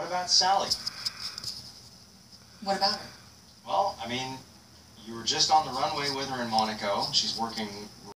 What about Sally? What about her? Well, I mean, you were just on the runway with her in Monaco. She's working